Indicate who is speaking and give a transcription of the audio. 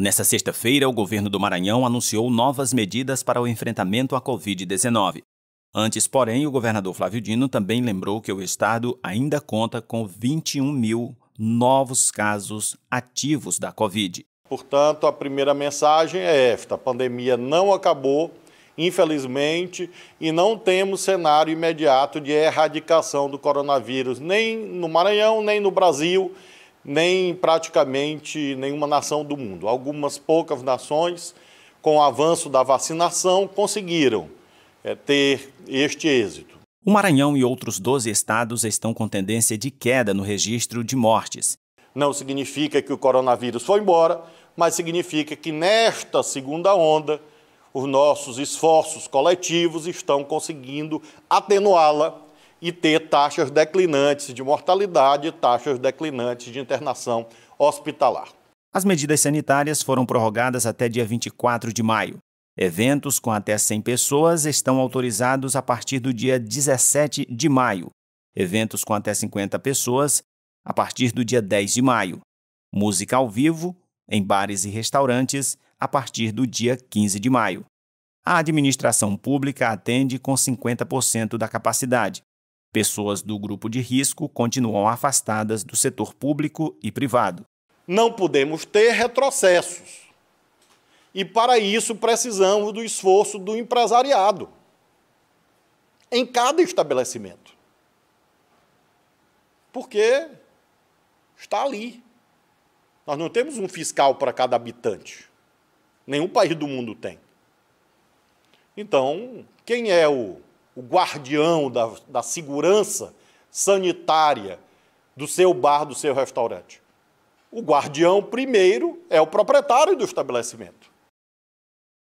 Speaker 1: Nessa sexta-feira, o governo do Maranhão anunciou novas medidas para o enfrentamento à Covid-19. Antes, porém, o governador Flávio Dino também lembrou que o estado ainda conta com 21 mil novos casos ativos da Covid.
Speaker 2: Portanto, a primeira mensagem é esta: a pandemia não acabou, infelizmente, e não temos cenário imediato de erradicação do coronavírus, nem no Maranhão, nem no Brasil, nem praticamente nenhuma nação do mundo. Algumas poucas nações, com o avanço da vacinação, conseguiram é, ter este êxito.
Speaker 1: O Maranhão e outros 12 estados estão com tendência de queda no registro de mortes.
Speaker 2: Não significa que o coronavírus foi embora, mas significa que nesta segunda onda, os nossos esforços coletivos estão conseguindo atenuá-la e ter taxas declinantes de mortalidade e taxas declinantes de internação hospitalar.
Speaker 1: As medidas sanitárias foram prorrogadas até dia 24 de maio. Eventos com até 100 pessoas estão autorizados a partir do dia 17 de maio. Eventos com até 50 pessoas a partir do dia 10 de maio. Música ao vivo em bares e restaurantes a partir do dia 15 de maio. A administração pública atende com 50% da capacidade. Pessoas do grupo de risco continuam afastadas do setor público e privado.
Speaker 2: Não podemos ter retrocessos. E para isso precisamos do esforço do empresariado em cada estabelecimento. Porque está ali. Nós não temos um fiscal para cada habitante. Nenhum país do mundo tem. Então, quem é o, o guardião da, da segurança sanitária do seu bar, do seu restaurante? O guardião, primeiro, é o proprietário do estabelecimento.